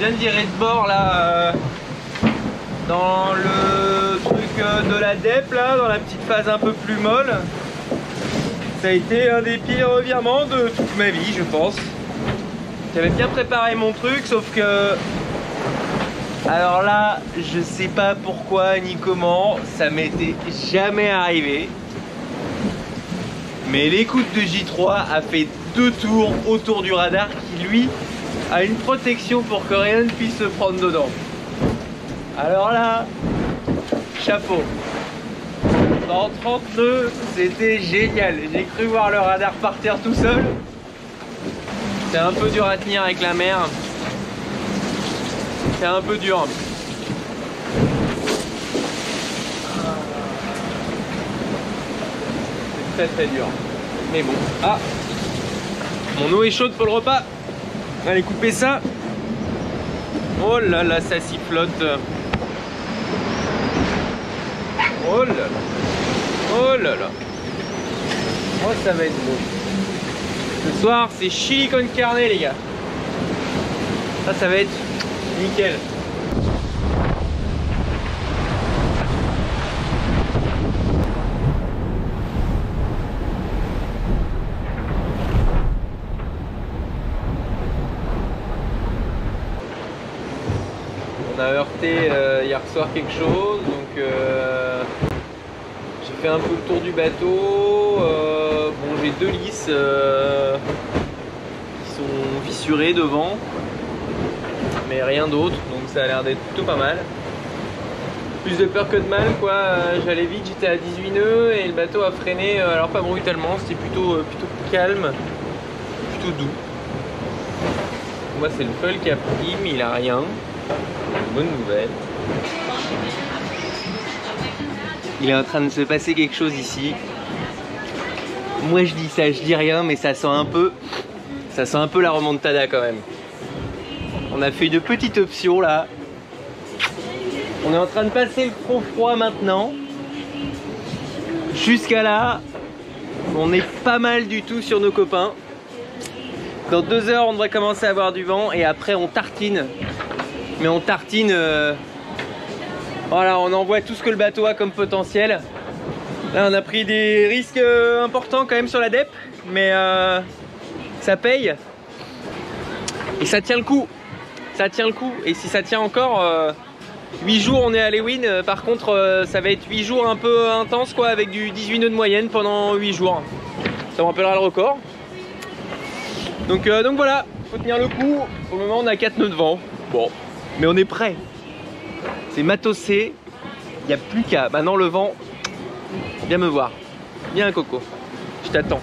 viens de virer de bord là euh, dans le truc euh, de la DEP là, dans la petite phase un peu plus molle. Ça a été un des pires revirements de toute ma vie, je pense. J'avais bien préparé mon truc, sauf que... Alors là, je sais pas pourquoi ni comment, ça m'était jamais arrivé. Mais l'écoute de J3 a fait deux tours autour du radar qui, lui, a une protection pour que rien ne puisse se prendre dedans. Alors là, chapeau. Dans 30 nœuds, c'était génial. J'ai cru voir le radar partir tout seul. C'est un peu dur à tenir avec la mer. C'est un peu dur. C'est très très dur. Mais bon. Ah Mon eau est chaude pour le repas. Allez couper ça. Oh là là, ça sifflote. Oh là là. Oh là là. Oh, ça va être beau. Ce soir, c'est chili con carne, les gars. Ça, ça va être nickel. On a heurté euh, hier soir quelque chose, donc euh, j'ai fait un peu le tour du bateau. Euh, bon, j'ai deux lisses qui sont fissurées devant, mais rien d'autre, donc ça a l'air d'être plutôt pas mal. Plus de peur que de mal, quoi. J'allais vite, j'étais à 18 nœuds et le bateau a freiné, alors pas brutalement, c'était plutôt, plutôt calme, plutôt doux. Moi, c'est le Full qui a pris, mais il a rien. Bonne nouvelle. Il est en train de se passer quelque chose ici. Moi je dis ça, je dis rien, mais ça sent un peu, ça sent un peu la remontada quand même. On a fait une petite option là. On est en train de passer le front froid maintenant. Jusqu'à là, on est pas mal du tout sur nos copains. Dans deux heures, on devrait commencer à avoir du vent et après on tartine. Mais on tartine. euh, Voilà, on envoie tout ce que le bateau a comme potentiel. Là, on a pris des risques euh, importants quand même sur la DEP, mais euh, ça paye. Et ça tient le coup. Ça tient le coup. Et si ça tient encore, euh, 8 jours on est à Lewin. Par contre, ça va être 8 jours un peu intenses quoi, avec du 18 nœuds de moyenne pendant 8 jours. Ça me rappellera le record. Donc, donc voilà, faut tenir le coup. Pour le moment, on a 4 nœuds de vent. Bon, mais on est prêt. C'est matossé. Il n'y a plus qu'à. Maintenant, le vent, viens me voir. Viens, Coco. Je t'attends.